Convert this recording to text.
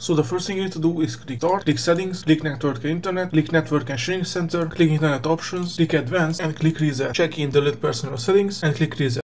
So the first thing you need to do is click start, click settings, click network and internet, click network and Sharing center, click internet options, click advanced and click reset. Check in delete personal settings and click reset.